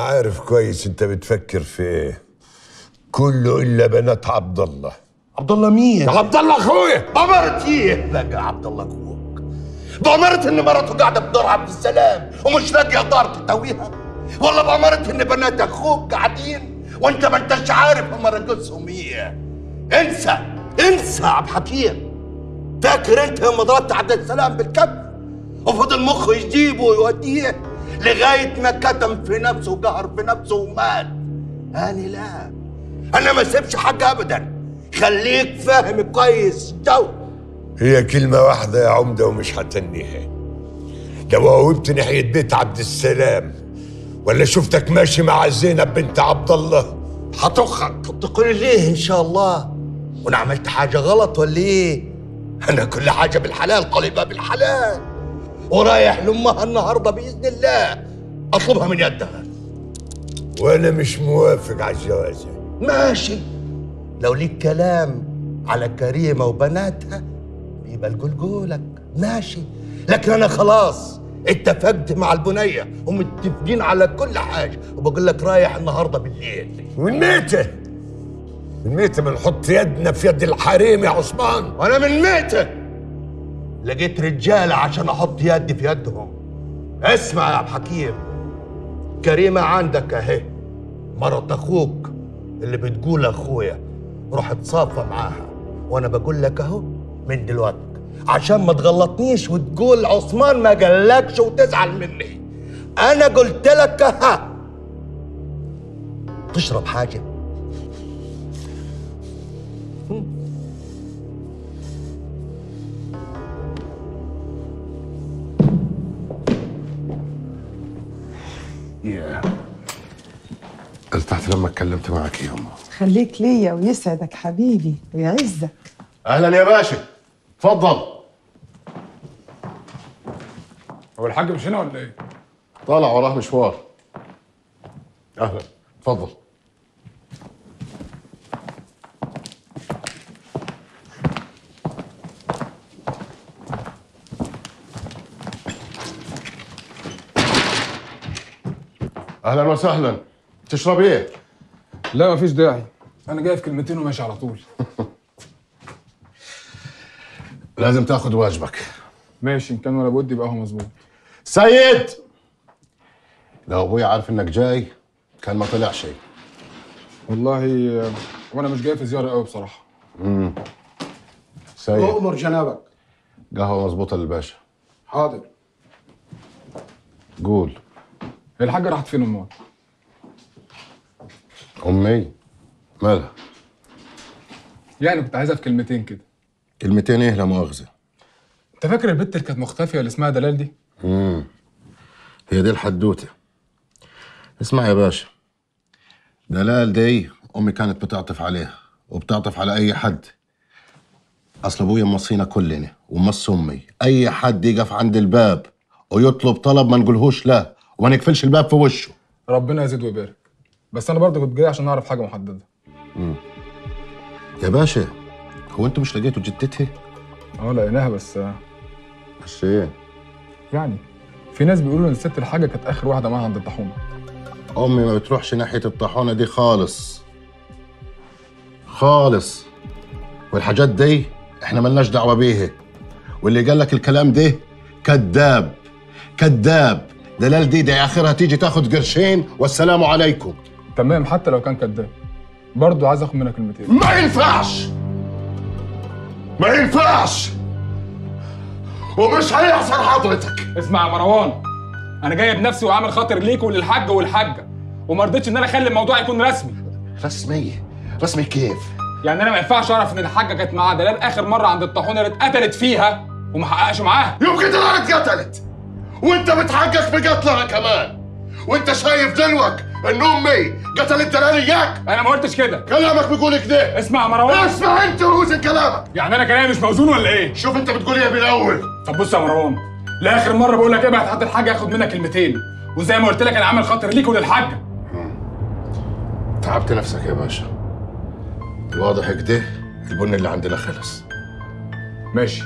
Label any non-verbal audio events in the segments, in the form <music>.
أنا عارف كويس أنت بتفكر في إيه. كله إلا بنات عبد الله عبد الله مين؟ عبد الله اخويا بأمرت إيه؟ بقى عبد الله أخوك. بأمرت إن مرته قاعدة بدار عبد السلام ومش لاقيه دار تتويها ولا بأمرت إن بنات أخوك قاعدين وأنت ما أنتش عارف هم رقصهم إيه. انسى انسى يا عبد الحكيم. فاكر أنت يوم ضربت عبد السلام بالكف؟ وفضل مخه يجيبه ويوديه. لغاية ما كتم في نفسه وقهر في نفسه ومات. أنا لا أنا ما سيبش حاجة ابدا. خليك فاهم كويس. جو هي كلمة واحدة يا عمدة ومش هتنيها لو هوبت ناحية بيت عبد السلام ولا شفتك ماشي مع زينب بنت عبد الله هتخك تقول ليه إن شاء الله؟ وأنا عملت حاجة غلط ولا إيه؟ أنا كل حاجة بالحلال قلبها بالحلال. ورايح لأمها النهارده بإذن الله. أطلبها من يدها. وأنا مش موافق على الجوازة. ماشي. لو ليك كلام على كريمة وبناتها يبقى الجلجولك. ماشي. لكن أنا خلاص اتفقت مع البنية ومتفقين على كل حاجة. وبقول لك رايح النهارده بالليل. والميتة الميتة بنحط يدنا في يد الحريم يا عثمان؟ وأنا من ميتة لقيت رجاله عشان أحط يدي في يدهم. اسمع يا عبد الحكيم كريمة عندك أهي. مرات أخوك اللي بتقول اخويا روح اتصافى معاها. وأنا بقول لك أهو من دلوقتي. عشان ما تغلطنيش وتقول عثمان ما قالكش وتزعل مني. أنا قلت لك ها تشرب حاجة. ارتحت لما اتكلمت معك يا أمه خليك ليا ويسعدك حبيبي ويعزك. أهلا يا باشا. اتفضل هو الحاج مش هنا ولا إيه؟ طالع وراه مشوار. أهلا. اتفضل أهلا وسهلا. تشرب إيه؟ لا مفيش داعي. أنا جاي في كلمتين وماشي على طول. <laughs> لازم تاخد واجبك. ماشي إن كان ولا بد يبقى هو مظبوط. سيد! لو أبوي عارف إنك جاي كان ما طلع شيء. والله وأنا مش جاي في زيارة قوي بصراحة. سيد. أؤمر جنابك. قهوة مظبوطة للباشا. حاضر. قول. الحاجة راحت فين أمال؟ أمي مالها؟ يعني كنت عايزها في كلمتين كده. كلمتين إيه لا مؤاخذه أنت فاكر البت اللي كانت مختفية اللي اسمها دلال دي؟ هي دي الحدوتة. اسمع يا باشا. دلال دي أمي كانت بتعطف عليها وبتعطف على أي حد. أصل أبويا موصينا كلنا ومص أمي. أي حد يقف عند الباب ويطلب طلب ما نقولهوش لا. وما نقفلش الباب في وشه. ربنا يزيد ويبارك. بس أنا برضه كنت جاي عشان أعرف حاجة محددة. يا باشا هو أنتوا مش لقيتوا جدتها أه لقيناها بس آه، بس إيه؟ يعني في ناس بيقولوا إن الست الحاجة كانت آخر واحدة معاها عند الطاحونة. أمي ما بتروحش ناحية الطاحونة دي خالص. خالص. والحاجات دي إحنا ملناش دعوة بيها. واللي قال لك الكلام ده كذاب. كذاب. دلال دي دي آخرها تيجي تاخد قرشين والسلام عليكم. تمام حتى لو كان كذاب. برضه عايز أخد منك كلمتين ما ينفعش! ما ينفعش! ومش هيحصل حضرتك. اسمع يا مروان أنا جاي بنفسي وعامل خاطر ليك وللحاج والحاجة وما رضيتش إن أنا أخلي الموضوع يكون رسمي. رسمي؟ رسمي كيف؟ يعني أنا ما ينفعش أعرف إن الحاجة كانت معاها دلال آخر مرة عند الطاحونة اللي اتقتلت فيها وما حققش معاها. يمكن دلال اتقتلت! وانت بتحقق بقتلها كمان. وانت شايف دلوك ان امي قتلت دلال إياك؟ أنا ما قلتش كده. كلامك بيقول كده اسمع يا مروان اسمع انت ووزن كلامك. يعني أنا كلامي مش موزون ولا إيه؟ شوف انت بتقول إيه بالأول. طب بص يا مروان لآخر مرة بقول لك ابعت حد الحاجة ياخد منك كلمتين. وزي ما قلت لك أنا عامل خاطر ليك وللحاجة. تعبت نفسك يا باشا. الواضح كده البن اللي عندنا خلص. ماشي.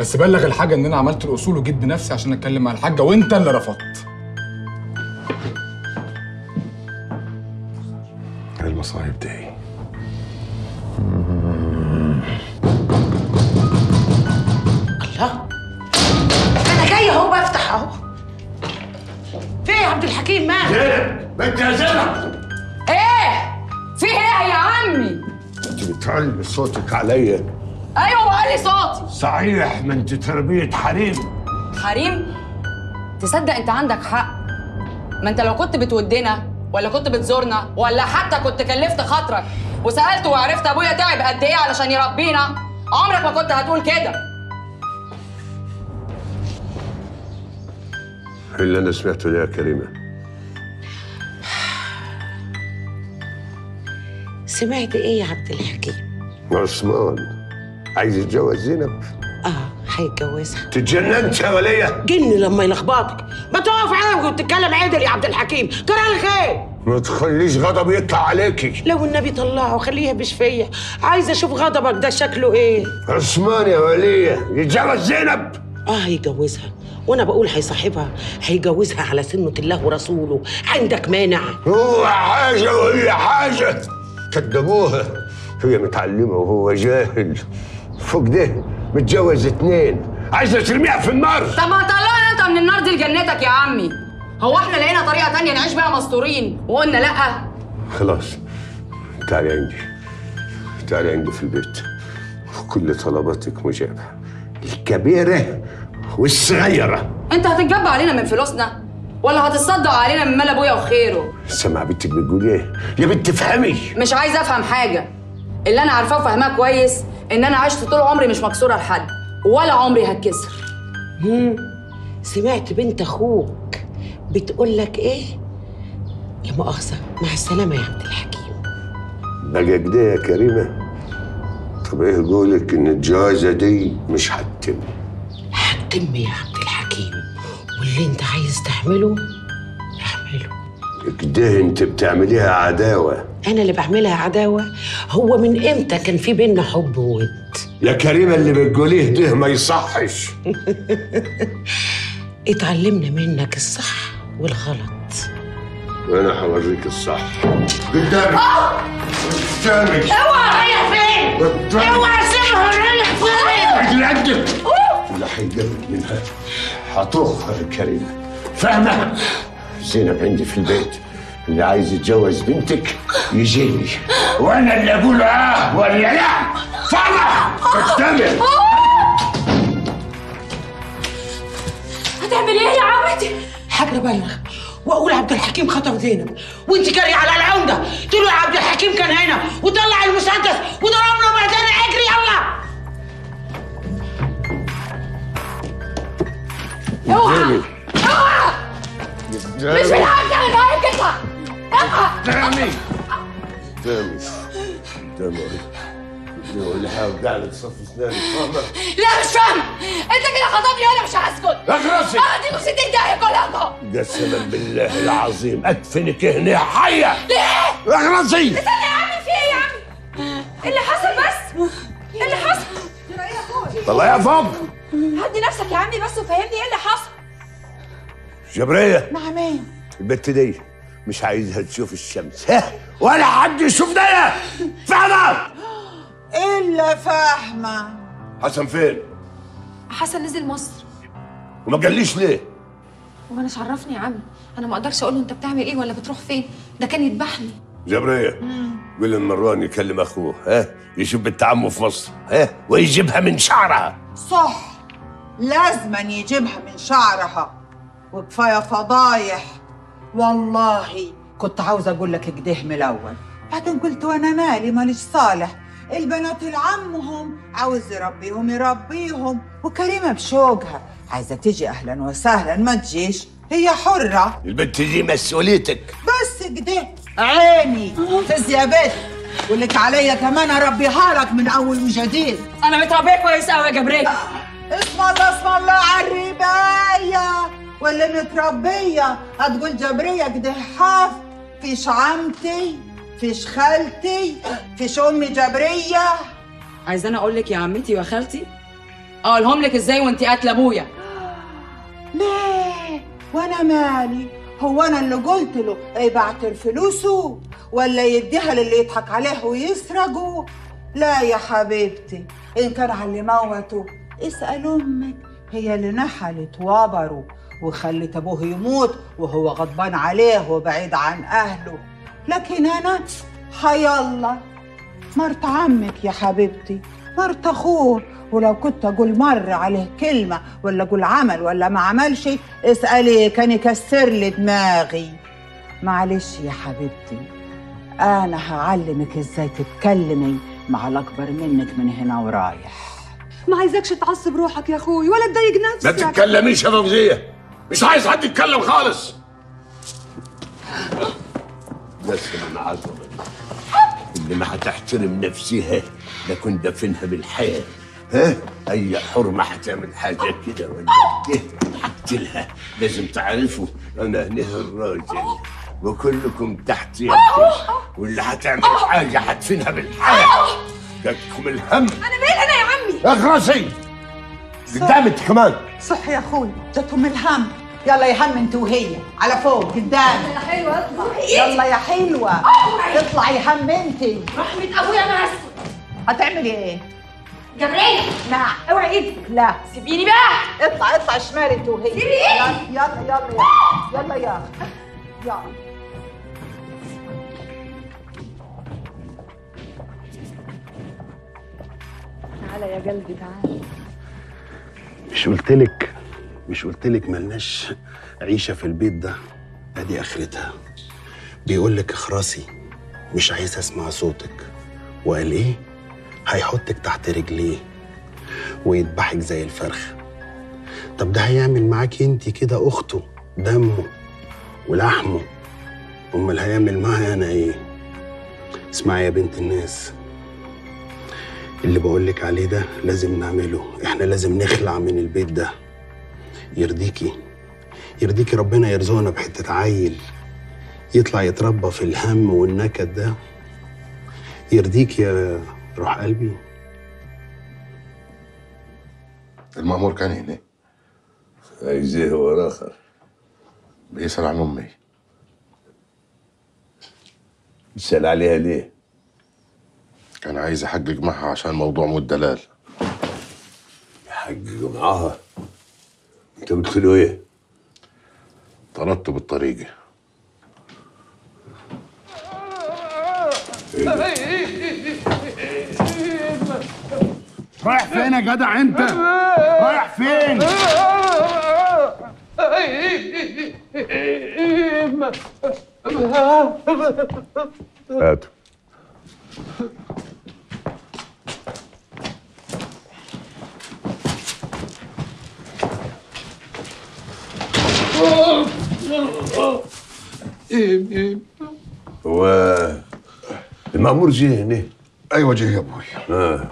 بس بلغ الحاجة إن أنا عملت الأصول وجيت بنفسي عشان أتكلم مع الحاجة وأنت اللي رفضت. المصايب دي؟ الله! أنا جاية أهو بفتح أهو. في إيه يا عبد الحكيم مالك بنت يا زينب إيه؟ في إيه يا عمي؟ أنت بتعلي صوتك عليا. أيوه وقال لي صوتي صحيح ما انت تربية حريم. حريم؟ تصدق أنت عندك حق. ما أنت لو كنت بتودنا ولا كنت بتزورنا ولا حتى كنت كلفت خاطرك وسألت وعرفت أبويا تعب قد إيه علشان يربينا عمرك ما كنت هتقول كده. اللي أنا سمعته ده يا كريمه سمعت إيه يا عبد الحكيم؟ عثمان. عايز يتجوز زينب. آه هيتجوزها. تتجننت يا وليه جن لما يلخبطك. ما تقف عادي وتتكلم عدل يا عبد الحكيم. ترى الخير. ما تخليش غضب يطلع عليكي. لو النبي طلعه خليه يهبش فيا. عايزه أشوف غضبك ده شكله إيه؟ عثمان يا ولية يتجوز زينب. آه هيجوزها وأنا بقول هيصاحبها. هيجوزها على سنة الله ورسوله. عندك مانع. هو حاجة وهي حاجة. كدبوها. هي متعلمة وهو جاهل. فوق ده متجوز اتنين عايزة ترميها في النار. طب ما طلعنا انت من النار دي لجنتك يا عمي. هو إحنا لقينا طريقة تانية نعيش بيها مستورين وقلنا لأ. خلاص. تعالي عندي. تعالي عندي في البيت. كل طلباتك مجابة. الكبيرة والصغيرة. انت هتتجب علينا من فلوسنا ولا هتصدق علينا من مال أبويا وخيره؟ سمع بنتك بتقول إيه؟ يا بنت افهمي مش عايزه أفهم حاجة. اللي أنا عارفاه وفاهماه كويس إن أنا عشت طول عمري مش مكسورة لحد ولا عمري هتكسر. مم. سمعت بنت أخوك بتقول لك إيه؟ لا مؤاخذة مع السلامة يا عبد الحكيم. بقى كده يا كريمة. طب إيه قولك إن الجوازة دي مش هتتم هتتم يا عبد الحكيم واللي أنت عايز تعمله أعمله. كده أنت بتعمليها عداوة. أنا اللي بعملها عداوة. هو من إمتى كان في بينا حب وود؟ يا كريمة اللي بتقوليه ده ما يصحش. <laughs> اتعلمنا منك الصح والغلط. وأنا هوريك الصح. قدامي. قدامي. اوعى رايح فين؟ اوعى سيبها رايح فين؟ اللي عندك اللي هيقرب منها. هطخها يا كريمة فاهمة؟ زينب عندي في البيت. اللي عايز يتجوز بنتك يجيني. وأنا اللي أقول آه ولا لا؟ فاهمة قدامي هتعمل إيه يا عمتي؟ حاجة بلغ وأقول عبد الحكيم خطف زينب. وأنت جري على العمدة. تقول له عبد الحكيم كان هنا. وطلع المسدس. وضربنا بعدين أجري. يلا. قدامي مش من حقك أنا جاي كده قدامي قدامي قدامي اللي حاول قاعد تصفي اسناني فاهمة لا مش فاهم. انت كده خطبني وأنا مش هسكت. اخرسي اديكوا 60 دقيقه كلكم قسما بالله العظيم ادفنك هنا حية. ليه؟ اخرسي استنى يا عمي في إيه يا عمي؟ اللي حصل بس؟ إيه اللي حصل؟ طلعيها فوق هدي نفسك يا عمي بس وفهمني إيه اللي حصل. جبرية نعمين البت دي. مش عايزها تشوف الشمس. ها ولا حد يشوف ده فاهمة إلا فاهمه حسن فين؟ حسن نزل مصر. وما قاليش ليه؟ وأنا مش عرفني يا عم. أنا ما أقدرش أقول له أنت بتعمل إيه ولا بتروح فين. ده كان يذبحني. جبرية قول لمروان يكلم أخوه ها؟ يشوف بنت عمه في مصر ها؟ ويجيبها من شعرها. صح. لازما يجيبها من شعرها. وكفاية فضايح. والله كنت عاوزه أقول لك كده من الأول. بعدين قلت وأنا مالي ماليش صالح. البنات العمهم عاوز يربيهم يربيهم وكريمة بشوقها. عايزة تيجي أهلا وسهلا ما تجيش. هي حرة. البنت دي مسؤوليتك. بس كده عيني. فز يا بنت ولك عليا كمان اربيها لك من أول وجديد. أنا متربيه كويس قوي يا جبريل. اسم الله اسم الله على الرباية واللي متربية هتقول جبرية كده حاف فيش عمتي فيش خالتي فيش أمي جبرية. عايزاني أقول لك يا عمتي ويا خالتي؟ أقولهم لك إزاي وانت قاتلة أبويا. ليه؟ وأنا مالي؟ هو أنا اللي قلت له ابعت الفلوس ولا يديها للي يضحك عليه ويسرقه؟ لا يا حبيبتي إن كان على اللي موته اسأل أمك هي اللي نحلت وبره وخلت أبوه يموت وهو غضبان عليه وبعيد عن أهله. لكن أنا حيالله مرت عمك يا حبيبتي مرت أخوه ولو كنت أقول مر عليه كلمة ولا أقول عمل ولا ما عملش اسألي كان يكسر لي دماغي. معلش يا حبيبتي أنا هعلمك إزاي تتكلمي مع الأكبر منك من هنا ورايح. ما عايزكش تعصب روحك يا أخوي ولا تضايق ما نفسك تتكلميش يا فوزية. مش عايز حد يتكلم خالص. بس من عظمة اللي ما هتحترم نفسها لكن دفنها بالحياة. ها؟ أي حرمة هتعمل حاجة كده ولا كده هقتلها. لازم تعرفوا أنا هنا الراجل وكلكم تحت يدي واللي هتعمل حاجة هدفنها بالحياة. جاتكم الهم. أنا مال أنا يا عمي؟ اخرسي. قدامك كمان. صح يا أخوي جاتهم الهم. يلا يا هم انت وهي. على فوق قدام. يا حلوة اطلع. يلا يا حلوة. اطلعي هم انت رحمة أبويا ما هتعملي إيه؟ جبريه نعم. أوعي. إيدك لا. سيبيني بقى. اطلع اطلع شمال انت وهي. سيبي ايدي. يلا يلا يلا. يلا يا يلا. تعالى يا قلبي تعالى. مش قلتلك مش قلتلك ملناش عيشة في البيت ده؟ أدي آخرتها. بيقولك اخرسي مش عايز أسمع صوتك. وقال إيه؟ هيحطك تحت رجليه ويذبحك زي الفرخ. طب ده هيعمل معاكي أنت كده أخته دمه ولحمه. أمال هيعمل معايا أنا إيه؟ اسمعي يا بنت الناس. اللي بقولك عليه ده لازم نعمله. إحنا لازم نخلع من البيت ده. يرضيكي. يرضيكي ربنا يرزقنا بحتة عيل. يطلع يتربى في الهم والنكد ده. يرضيكي يا روح قلبي. المأمور كان هنا. عايز إيه هو آخر. بيسأل عن أمي. بتسأل عليها ليه؟ كان عايز يحقق معها عشان موضوع مو الدلال. يحقق معاها انت له إيه؟ طردته بالطريقة. رايح فين يا جدع انت؟ رايح فين؟ هاتوا. هو المأمور جه هنا. أيوة جه يا أبوي. آه.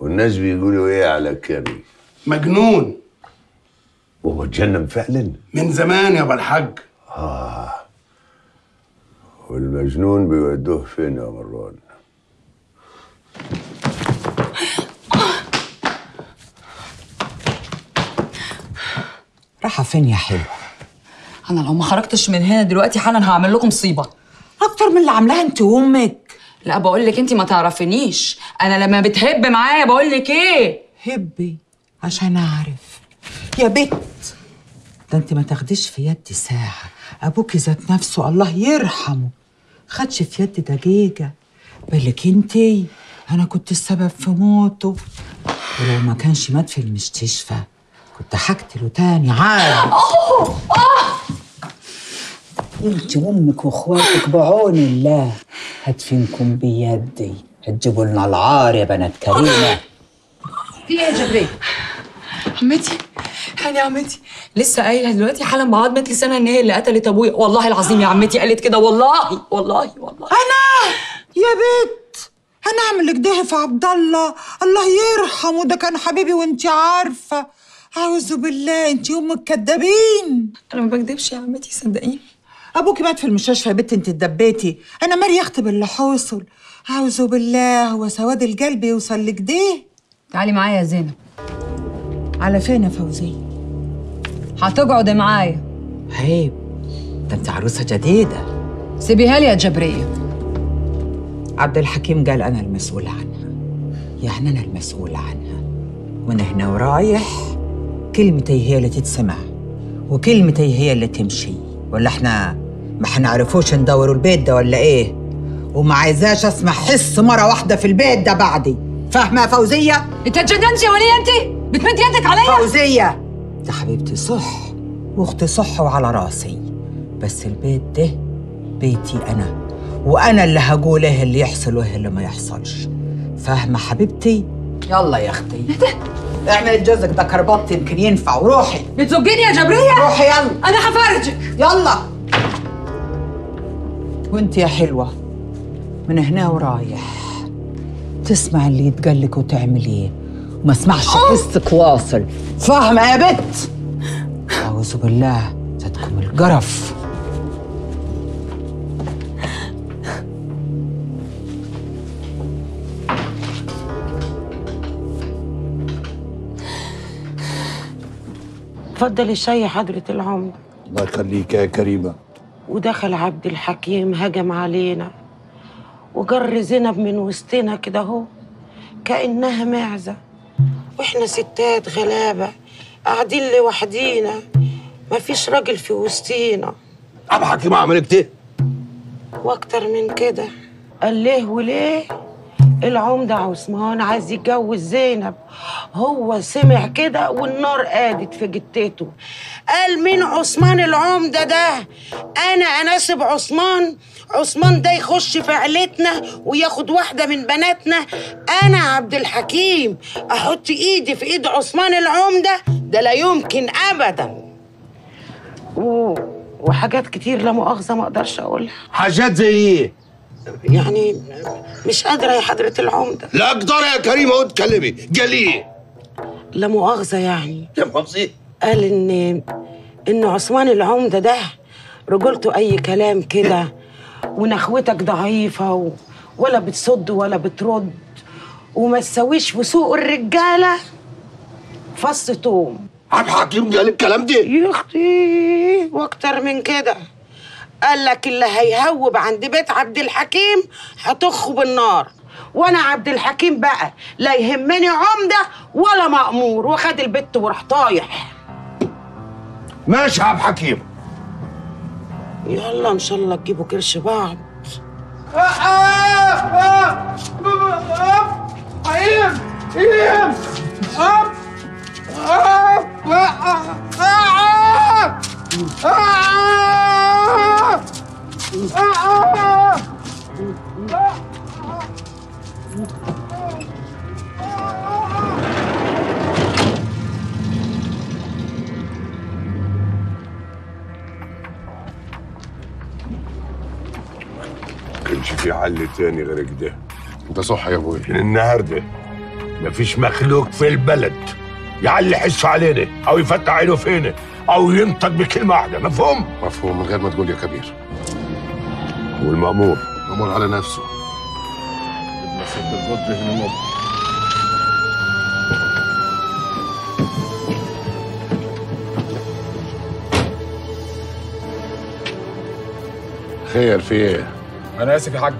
والناس بيقولوا إيه على كريم مجنون. وهو اتجنن فعلا؟ من زمان يا ابو الحاج. والمجنون بيودوه فين يا مروان؟ راحة فين يا حلوة؟ أنا لو ما خرجتش من هنا دلوقتي حالا هعمل لكم مصيبة. أكتر من اللي عاملاها أنت وأمك. لا بقول لك أنت ما تعرفينيش. أنا لما بتهب معايا بقول لك إيه؟ هبي عشان أعرف. يا بت. ده أنت ما تاخديش في يدي ساعة. أبوكي ذات نفسه الله يرحمه. خدش في يدي دقيقة بالك انتي أنا كنت السبب في موته. ولو ما كانش مات في المستشفى كنت هقتله تاني عادي. انت وامك وأخواتك بعون الله. هدفنكم بيدي. هتجيبوا لنا العار يا بنات كريمة. في إيه يا جبريل؟ عمتي يعني يا عمتي لسه قايله دلوقتي حالا بعضمه لسانها إن هي اللي قتلت أبويا. والله العظيم يا عمتي قالت كده. والله والله والله. أنا؟ يا بت! أنا أعمل كده في عبد الله. الله يرحمه. ده كان حبيبي وانت عارفة. أعوذ بالله. انت أمك كدابين. أنا ما بكدبش يا عمتي صدقيني. أبوكي مات في المستشفى يا بت أنت اتدبيتي. أنا مالي أختي باللي حاصل أعوذ بالله هو سواد القلب يوصل لكده تعالي معايا يا زينب. على فين يا فوزيه هتقعدي معايا. عيب ده انت عروسة جديدة. سيبيها لي يا جبريه عبد الحكيم قال أنا المسؤول عنها. يعني أنا المسؤول عنها. وأنا هنا ورايح كلمتي هي اللي تتسمع وكلمتي هي اللي تمشي. ولا إحنا ما حنعرفوش ندوروا البيت ده ولا إيه؟ وما عايزاش اسمع حس مرة واحدة في البيت ده بعدي. فاهمة يا فوزية؟ انت اتجننتي يا ولية انت بتمد يدك عليا؟ فوزية! يا حبيبتي صح. واختي صح وعلى راسي. بس البيت ده بيتي أنا. وأنا اللي هقول إيه اللي يحصل وايه اللي ما يحصلش. فاهمة حبيبتي؟ يلا يا أختي. اعملي جوزك ده كربط يمكن ينفع. وروحي بتزجيني يا جبرية؟ روحي يلا. أنا هفرجك. يلا. وانت يا حلوة من هنا ورايح. تسمع اللي يتقلك وتعمليه. وما اسمعش حسك واصل. فاهمة يا بت؟ أعوذ بالله زادكم القرف. اتفضل الشاي يا حضرة العمدة الله يخليك يا كريمة. ودخل عبد الحكيم هجم علينا. وجر زينب من وسطنا كده اهو كأنها معزة. وإحنا ستات غلابة قاعدين لوحدينا. مفيش راجل في وسطينا. عم حكيم عمل كده وأكتر من كده. قال ليه وليه؟ العمدة عثمان عايز يتجوز زينب. هو سمع كده والنار قادت في جتته. قال مين عثمان العمدة ده؟ أنا أناسب عثمان. عثمان ده يخش في عيلتنا وياخد واحدة من بناتنا. أنا عبد الحكيم. أحط إيدي في إيد عثمان العمدة؟ ده لا يمكن أبدا. و... وحاجات كتير لا مؤاخذة ما أقدرش أقولها. حاجات زي إيه؟ يعني مش قادرة يا حضرة العمدة. لا أقدر يا كريمة وتكلمي قال إيه؟ لا مؤاخذة يعني. يا مؤاخذة. قال إن إن عثمان العمدة ده رجولته أي كلام كده ونخوتك ضعيفة و... ولا بتصد ولا بترد وما تسويش في سوق الرجالة. فص توم. عم حكيم قال الكلام ده. يا أختي وأكتر من كده. قال لك اللي هيهوب عند بيت عبد الحكيم هتخه بالنار وأنا عبد الحكيم بقى لا يهمني عمده ولا مأمور وخد البت وراح طايح ماشي يا عم حكيم يلا ان شاء الله تجيبوا كرش بعض كانش في حل تاني غير كده. انت صح يا أبوي. من النهارده مفيش مخلوق في البلد يعلي حسه علينا أو يفتح عينه فينا. أو ينطق بكلمة واحدة. مفهوم؟ مفهوم من غير ما تقول يا كبير. والمأمور مأمور على نفسه. ابن ست الفضل هنا خير في إيه؟ أنا آسف يا حاج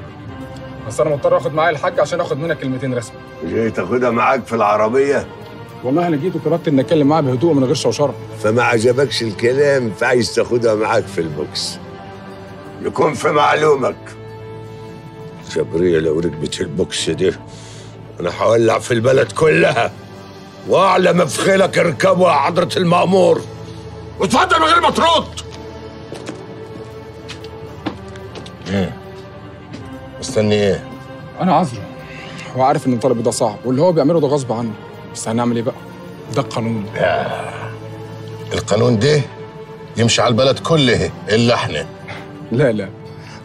بس أنا مضطر آخد معايا الحاج عشان آخد منك كلمتين رسمي. جاي تاخدها معاك في العربية؟ والله أنا جيت وطلبت ان أتكلم معاه بهدوء من غير شوشرة. فما عجبكش الكلام فعايز تاخدها معاك في البوكس. يكون في معلومك. جبرية لو ركبت البوكس دي أنا هولع في البلد كلها. واعلى ما في خيلك اركبه يا حضرة المأمور. واتفضل من غير ما ترد. إيه؟ مستني إيه؟ أنا عذره هو عارف إن الطلب ده صعب واللي هو بيعمله ده غصب عنه. بس هنعمل إيه بقى؟ ده القانون. القانون ده يمشي على البلد كله إلا إحنا. لا لا.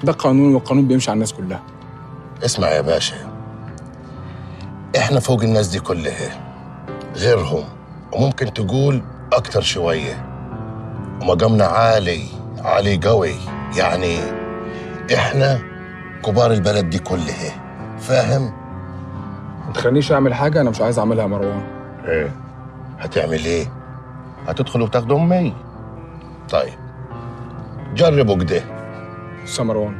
ده قانون والقانون بيمشي على الناس كلها. اسمع يا باشا. إحنا فوق الناس دي كلها غيرهم وممكن تقول أكتر شوية. ومقامنا عالي عالي قوي. يعني إحنا كبار البلد دي كلها. فاهم؟ ما تخلينيش أعمل حاجة أنا مش عايز أعملها يا مروان. إيه؟ هتعمل إيه؟ هتدخل وتاخد أمي. طيب جربوا كده بص يا مروان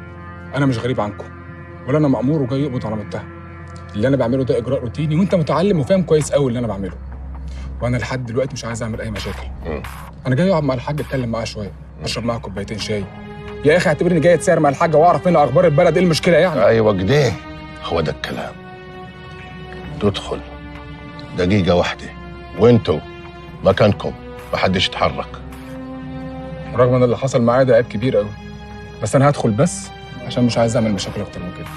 أنا مش غريب عنكم ولا أنا مأمور وجاي يقبض على متهم اللي أنا بعمله ده إجراء روتيني وأنت متعلم وفاهم كويس قوي اللي أنا بعمله. وأنا لحد دلوقتي مش عايز أعمل أي مشاكل. أنا جاي أقعد مع الحاج أتكلم معاه شوية أشرب معاه كوبايتين شاي. يا أخي اعتبرني جاي اتساير مع الحاجة وأعرف منها أخبار البلد إيه المشكلة يعني؟ أيوه كده هو ده الكلام. تدخل. دقيقة واحدة. وانتوا مكانكم. محدش يتحرك. رغم إن اللي حصل معايا ده عيب كبير قوي بس أنا هدخل بس عشان مش عايز أعمل مشاكل أكتر من كده.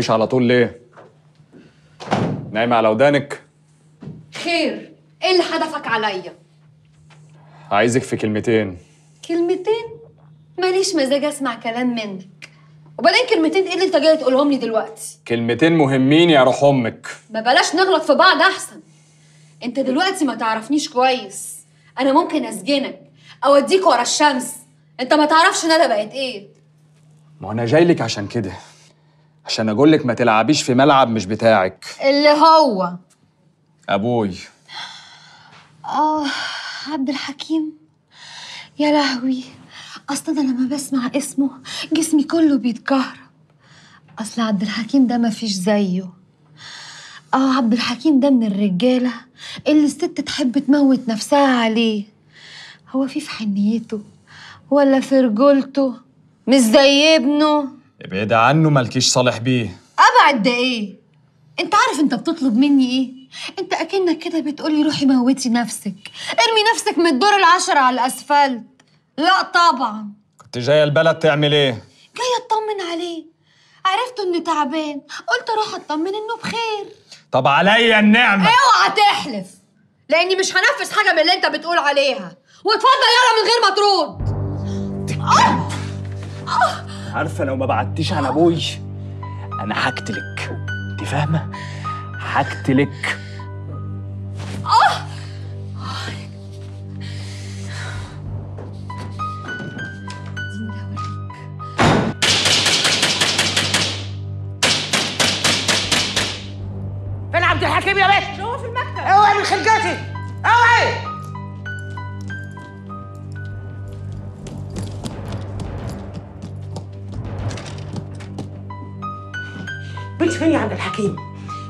تفتحيش على طول ليه؟ نايمه على ودانك؟ خير إيه اللي حدفك عليا؟ عايزك في كلمتين. كلمتين؟ ماليش مزاج أسمع كلام منك. وبعدين كلمتين إيه اللي أنت جاي تقولهم لي دلوقتي؟ كلمتين مهمين يا روح أمك. ما بلاش نغلط في بعض أحسن. أنت دلوقتي ما تعرفنيش كويس. أنا ممكن أسجنك اوديك ورا الشمس. أنت ما تعرفش ندى بقت إيه. ما أنا جاي لك عشان كده. عشان أقول لك ما تلعبيش في ملعب مش بتاعك. اللي هو؟ أبوي. آه عبد الحكيم. يا لهوي. أصلا أنا لما بسمع اسمه. جسمي كله بيتكهرب أصل عبد الحكيم ده مفيش زيه. آه عبد الحكيم ده من الرجالة اللي الست تحب تموت نفسها عليه. هو في في حنيته ولا في رجولته؟ مش زي ابنه. ابعد عنه مالكيش صالح بيه. أبعد ده إيه؟ أنت عارف أنت بتطلب مني إيه؟ أنت أكنك كده بتقولي روحي موتي نفسك. ارمي نفسك من الدور العشرة على الأسفلت. لا طبعا. كنت جاية البلد تعمل إيه؟ جاية أطمن عليه عرفت انه تعبان. قلت أروح أطمن إنه بخير. طب عليا النعمة. أوعى تحلف لأني مش هنفذ حاجة من اللي أنت بتقول عليها. واتفضل يلا من غير ما ترد. عارفة لو ما بعدتيش عن أبوي أنا هقتلك. أنت فاهمة؟ هقتلك. فين عبد الحكيم يا باشا؟ هو في المكتب. أوعي من خلقتي أوعي. عبد الحكيم؟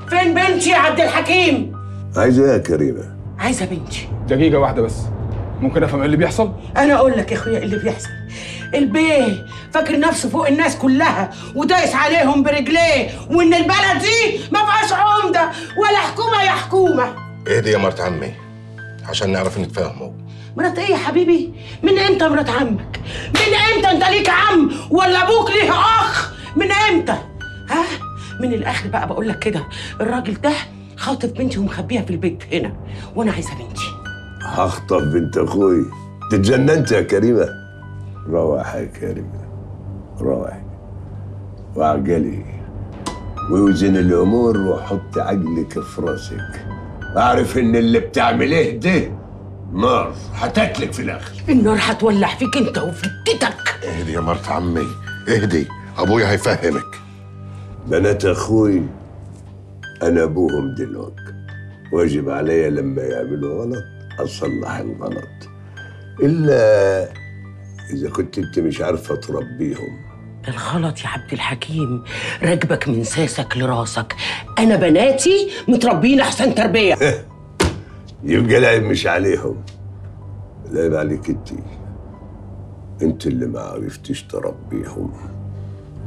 فين بنتي يا عبد الحكيم؟ عايزة إيه يا كريمة؟ عايزة بنتي دقيقة واحدة بس ممكن أفهم إيه اللي بيحصل أنا أقول لك يا أخويا اللي بيحصل البيه فاكر نفسه فوق الناس كلها ودايس عليهم برجليه وإن البلد دي ما فيهاش عمدة ولا حكومة يا حكومة اهدي يا مرت عمي عشان نعرف نتفاهموا مرات إيه يا حبيبي؟ من إمتى مرات عمك؟ من إمتى أنت ليك عم ولا أبوك ليه أخ؟ من إمتى؟ ها؟ من الآخر بقى بقول لك كده الراجل ده خاطف بنتي ومخبيها في البيت هنا وأنا عايزه بنتي. هخطف بنت أخوي. تتجننت يا كريمة؟ روح يا كريمة روح. وعقلي ووزن الأمور وحط عقلك في راسك. أعرف إن اللي بتعمليه ده نار هتاكلك في الآخر. النار هتولع فيك أنت وفي جدك اهدي يا مرت عمي اهدي. أبويا هيفهمك. بنات أخوي أنا أبوهم دلوقتي واجب عليا لما يعملوا غلط أصلح الغلط. إلا إذا كنت أنت مش عارفة تربيهم. الغلط يا عبد الحكيم راكبك من ساسك لراسك. أنا بناتي متربيين أحسن تربية. <laughs> يبقى العيب مش عليهم. العيب عليك أنت. أنت اللي ما عرفتش تربيهم.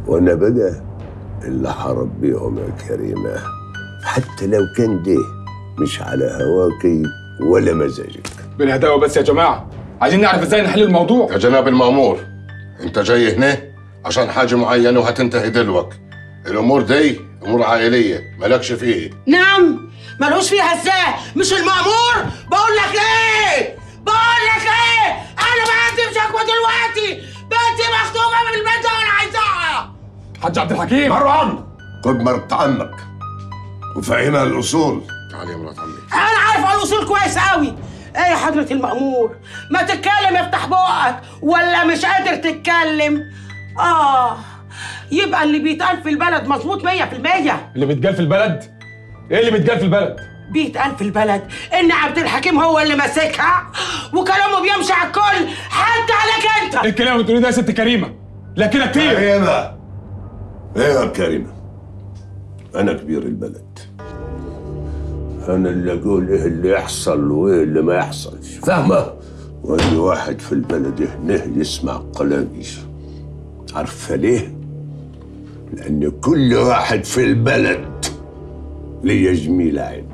وأنا بقى اللي هربيهم يا كريمه حتى لو كان ده مش على هواكي ولا مزاجك. بالهداوة بس يا جماعة. عايزين نعرف إزاي نحل الموضوع؟ يا جناب المأمور أنت جاي هنا عشان حاجة معينة وهتنتهي دلوقتي. الأمور دي أمور عائلية مالكش فيه. نعم ملوش فيها إزاي. مش المأمور؟ بقول لك إيه؟ بقول لك إيه؟ أنا بقدم شكوى دلوقتي. بنتي مخطوبة من البنت حاج عبد الحكيم مروان خد مرت عمك. وفهمها الأصول. تعالي يا مرات عمي. أنا عارفه الأصول كويس قوي إيه يا حضرة المأمور؟ ما تتكلم افتح بقك ولا مش قادر تتكلم. آه يبقى اللي بيتقال في البلد مظبوط 100% اللي بيتقال في البلد؟ إيه اللي بيتقال في البلد؟ بيتقال في البلد إن عبد الحكيم هو اللي ماسكها وكلامه بيمشي على الكل حتى عليك أنت؟ الكلام اللي بتقوليه ده يا ست كريمة. لا كده كتير كريمة أيوه كريمة أنا كبير البلد. أنا اللي أقول إيه اللي يحصل وإيه اللي ما يحصلش. فاهمة؟ وأي واحد في البلد هنا يسمع كلامي عارفة ليه؟ لأن كل واحد في البلد ليه جميلة عنده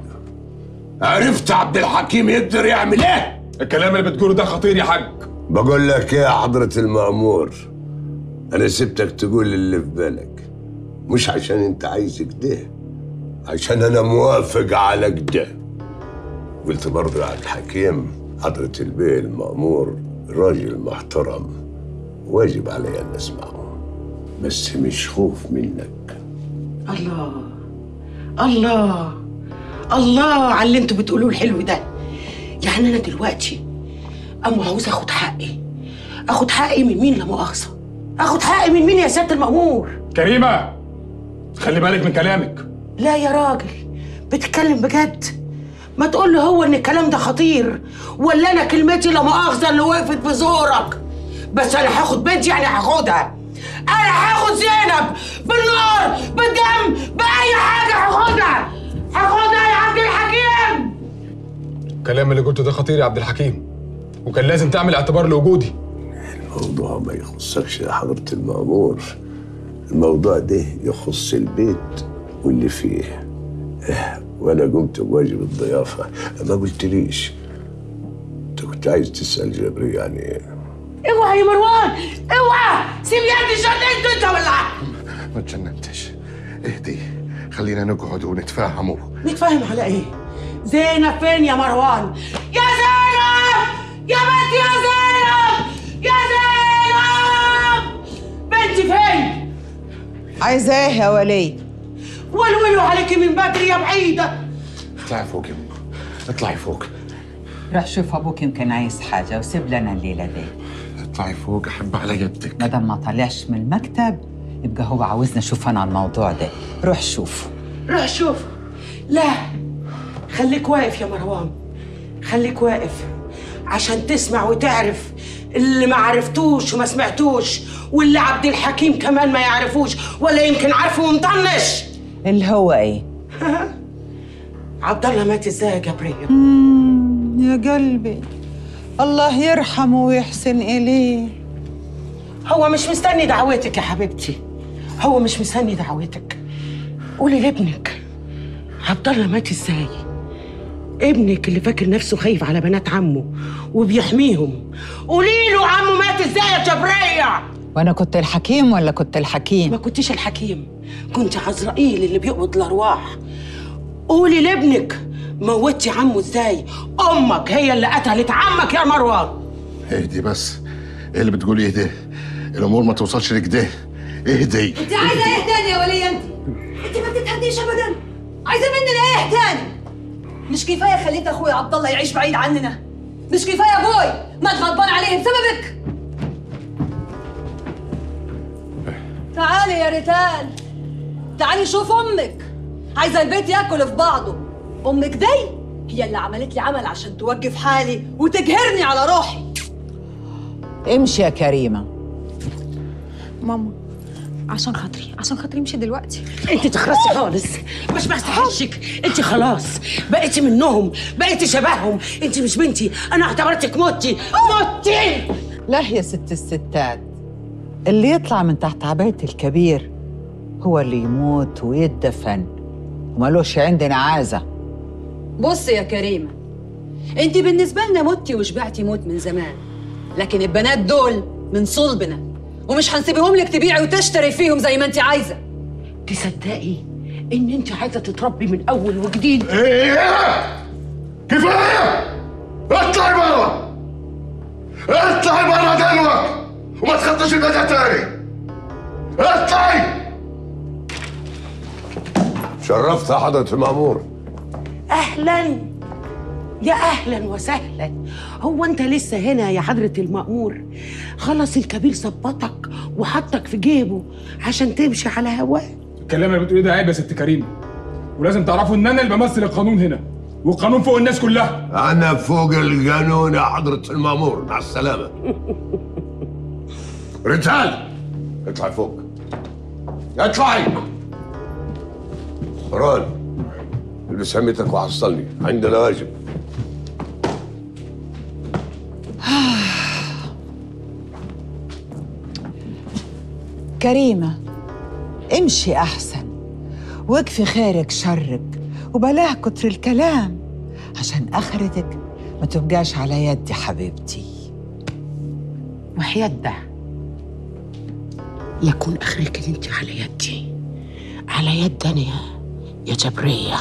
عرفت عبد الحكيم يقدر يعمل إيه؟ الكلام اللي بتقوله ده خطير يا حاج. بقول لك إيه يا حضرة المأمور؟ أنا سبتك تقول اللي في بالك. مش عشان أنت عايز كده عشان أنا موافق على كده. قلت برضه يا عبد الحكيم حضرة البيه المأمور راجل محترم واجب علي أن أسمعه. بس مش خوف منك. الله الله الله على اللي أنتوا بتقولوه الحلو ده. يعني أنا دلوقتي اما عاوز آخد حقي. آخد حقي من مين لا مؤاخذة؟ آخد حقي من مين يا سيادة المأمور؟ كريمة! خلي بالك من كلامك. لا يا راجل بتتكلم بجد؟ ما تقول له هو إن الكلام ده خطير ولا أنا كلمتي لا مؤاخذة اللي وقفت في زورك بس أنا هاخد بنتي يعني هاخدها. أنا هاخد زينب بالنار بالدم بأي حاجة هاخدها. هاخدها يا عبد الحكيم. الكلام اللي قلته ده خطير يا عبد الحكيم. وكان لازم تعمل اعتبار لوجودي. الموضوع ما يخصكش يا حضرة المأمور. الموضوع ده يخص البيت واللي فيه. إيه، وأنا قمت بواجب الضيافة. ما قلتليش. أنت كنت عايز تسأل جبري يعني. إيه؟ إوعى يا مروان! إوعى! سيب يدي شديد انت ولا ما تجننتش. اهدي. خلينا نقعد ونتفاهموا. نتفاهم على إيه؟ زينب فين يا مروان؟ يا زينب! يا بنتي يا عايزاه يا ولي. ولولوا عليكي من بدري يا بعيدة. اطلعي فوق يا أم. اطلعي فوق. روح شوف أبوك يمكن عايز حاجة وسيب لنا الليلة دي. اطلعي فوق أحب على يدك. ما دام ما طلعش من المكتب يبقى هو عاوزنا نشوف أنا الموضوع ده. روح شوف. روح شوف. لا خليك واقف يا مروان. خليك واقف عشان تسمع وتعرف اللي ما عرفتوش وما سمعتوش واللي عبد الحكيم كمان ما يعرفوش ولا يمكن عارفه ومطنش. اللي هو إيه؟ <laughs> عبد الله مات إزاي يا جبريل يا قلبي. الله يرحمه ويحسن إليه. هو مش مستني دعوتك يا حبيبتي. هو مش مستني دعوتك قولي لابنك عبد الله مات إزاي؟ ابنك اللي فاكر نفسه خايف على بنات عمه وبيحميهم. قولي له عمه مات إزاي يا جبرية؟ وأنا كنت الحكيم ولا كنت الحكيم؟ ما كنتيش الحكيم كنت عزرائيل اللي بيقبض الأرواح. قولي لابنك موتي عمه إزاي؟ أمك هي اللي قتلت عمك يا مروان اهدي بس. إيه اللي بتقولي إيه ده؟ الأمور ما توصلش لكده اهدي. انت عايزة إيه تاني يا وليه انت؟ انت ما بتتهديش ابدا. عايزة مننا إيه تاني؟ مش كفاية خليت اخويا عبد الله يعيش بعيد عننا. مش كفاية أبوي. مات غضبان عليه بسببك. تعالي يا ريتال. تعالي شوف أمك. عايزة البيت ياكل في بعضه. أمك دي هي اللي عملت لي عمل عشان توقف حالي وتجهرني على روحي. امشي يا كريمة. ماما. عشان خاطري. عشان خاطري امشي دلوقتي. انت تخرسي خالص. مش بستحشك انت خلاص. بقيتي منهم. بقيتي شبههم. انت مش بنتي. أنا اعتبرتك متي متي لا يا ست الستات. اللي يطلع من تحت عباية الكبير هو اللي يموت ويدفن. ومالوش عندنا عازة بص يا كريمة انت بالنسبة لنا متي وشبعتي موت من زمان. لكن البنات دول من صلبنا. ومش هنسيبهم لك تبيعي وتشتري فيهم زي ما انت عايزة. تصدقي إن انت عايزة تتربي من أول وجديد؟ إيه كفاية! اطلعي بره اطلعي بره دلوقتي وما تخطيش البيت تاني! اطلعي! شرفت حضرة المأمور. أهلا! يا أهلا وسهلا. هو أنت لسه هنا يا حضرة المأمور؟ خلص الكبير ظبطك وحطك في جيبه عشان تمشي على هواه. الكلام اللي بتقوليه ده عيب يا ست كريمه ولازم تعرفوا إن أنا اللي بمثل القانون هنا والقانون فوق الناس كلها. أنا فوق القانون يا حضرة المأمور. مع السلامة. <laughs> رجال! اطلعي فوق. اطلعي ران البس همتك وحصلني. عندنا واجب. كريمة. امشي أحسن. واكفي خيرك شرك وبلاه كتر الكلام. عشان آخرتك ما تبقاش على يدي حبيبتي. وحياة ده يكون آخرك ان انت على يدي. على يد يا- يا جبرية.